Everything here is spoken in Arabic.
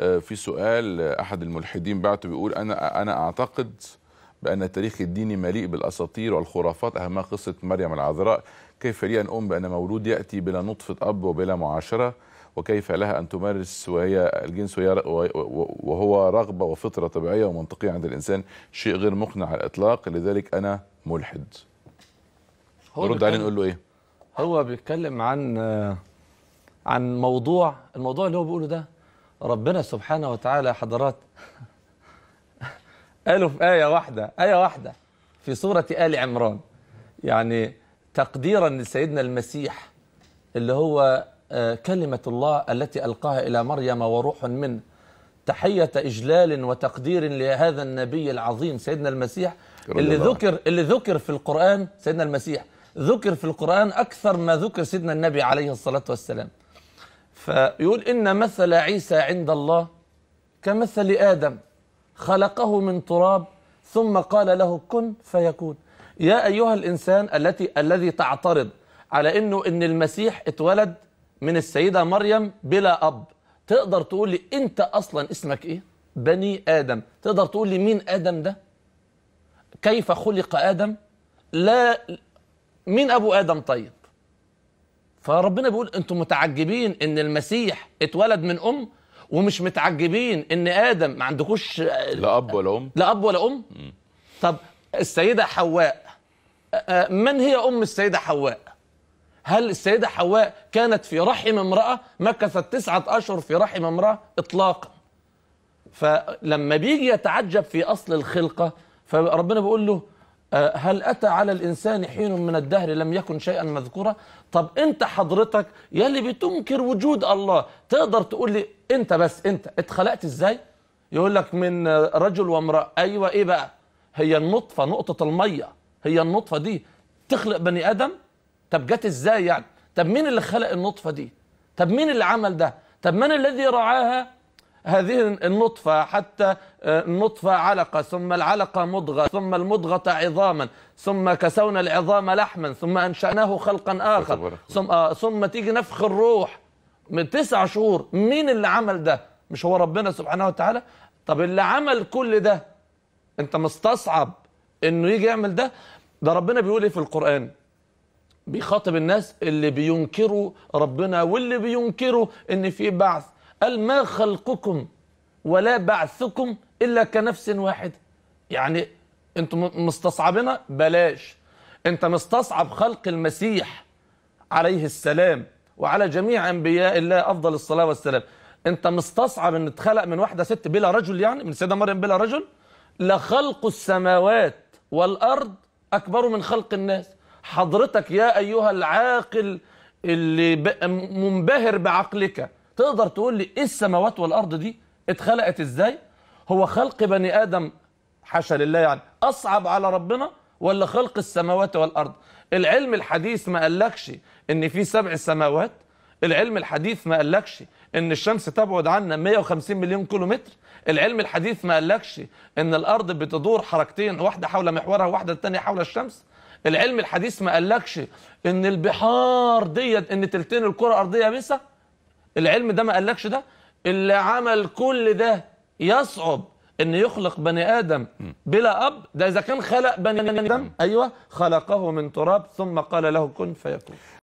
آه، في سؤال أحد الملحدين بعته بيقول أنا أنا أعتقد بأن التاريخ الديني مليء بالأساطير والخرافات أهمها قصة مريم العذراء. كيف لي أن ام بأن مولود يأتي بلا نطفة أب وبلا معاشرة؟ وكيف لها أن تمارس وهي الجنس وهي وهو رغبة وفطرة طبيعية ومنطقية عند الإنسان شيء غير مقنع على الإطلاق؟ لذلك أنا ملحد. هو نرد عليه نقول له إيه؟ هو بيتكلم عن عن موضوع الموضوع اللي هو بيقوله ده ربنا سبحانه وتعالى يا حضرات. قالوا في آية واحدة آية واحدة في سورة آل عمران. يعني تقديرا لسيدنا المسيح اللي هو آه، كلمة الله التي ألقاها إلى مريم وروح منه تحية إجلال وتقدير لهذا النبي العظيم سيدنا المسيح اللي الله. ذكر اللي ذكر في القرآن سيدنا المسيح. ذكر في القرآن أكثر ما ذكر سيدنا النبي عليه الصلاة والسلام. فيقول إن مثل عيسى عند الله كمثل آدم خلقه من تراب ثم قال له كن فيكون يا أيها الإنسان التي الذي تعترض على إنه إن المسيح اتولد من السيدة مريم بلا أب تقدر تقول لي أنت أصلا اسمك إيه؟ بني آدم تقدر تقول لي مين آدم ده؟ كيف خلق آدم؟ لا مين أبو آدم طيب؟ فربنا بيقول أنتم متعجبين ان المسيح اتولد من ام ومش متعجبين ان آدم ما عندكوش لا أب ولا أم. لا أب ولا أم؟ طب السيدة حواء من هي أم السيدة حواء؟ هل السيدة حواء كانت في رحم امرأة مكثت تسعة أشهر في رحم امرأة اطلاقا؟ فلما بيجي يتعجب في أصل الخلقة فربنا بيقول له هل أتى على الإنسان حين من الدهر لم يكن شيئا مذكورا؟ طب أنت حضرتك يلي بتنكر وجود الله تقدر تقول لي أنت بس أنت اتخلقت إزاي؟ يقول لك من آه، رجل وامرأة. أيوه إيه بقى؟ هي النطفة نقطة المية. هي النطفة دي تخلق بني آدم؟ طب جت إزاي يعني؟ طب مين اللي خلق النطفة دي؟ طب مين اللي عمل ده؟ طب من الذي رعاها؟ هذه النطفة حتى آه، النطفة علقة ثم العلقة مضغة ثم المضغة عظاما ثم كسونا العظام لحما ثم أنشأناه خلقا آخر. ثم, آه ثم تيجي نفخ الروح من تسع شهور. مين اللي عمل ده؟ مش هو ربنا سبحانه وتعالى؟ طب اللي عمل كل ده؟ أنت مستصعب إنه يجي يعمل ده؟ ده ربنا بيقول إيه في القرآن؟ بيخاطب الناس اللي بينكروا ربنا واللي بينكروا إن في بعث قال ما خلقكم ولا بعثكم إلا كنفس واحدة. يعني أنتم مستصعبنا؟ بلاش. أنت مستصعب خلق المسيح عليه السلام وعلى جميع أنبياء الله أفضل الصلاة والسلام. أنت مستصعب إن اتخلق من واحدة ست بلا رجل يعني من السيده مريم بلا رجل؟ لخلق السماوات والأرض أكبر من خلق الناس. حضرتك يا أيها العاقل اللي منبهر بعقلك تقدر تقول لي إيه السماوات والأرض دي؟ اتخلقت إزاي؟ هو خلق بني آدم حاشا لله يعني أصعب على ربنا ولا خلق السماوات والأرض؟ العلم الحديث ما قالكش إن في سبع سماوات؟ العلم الحديث ما قالكش إن الشمس تبعد عنا 150 مليون كيلومتر؟ العلم الحديث ما قالكش إن الأرض بتدور حركتين واحدة حول محورها وواحدة الثانية حول الشمس؟ العلم الحديث ما قالكش إن البحار ديت إن تلتين الكرة الارضيه يابسه العلم ده ما قالكش ده؟ اللي عمل كل ده يصعب إن يخلق بني آدم بلا أب؟ ده إذا كان خلق بني آدم أيوه خلقه من تراب ثم قال له كن فيكون.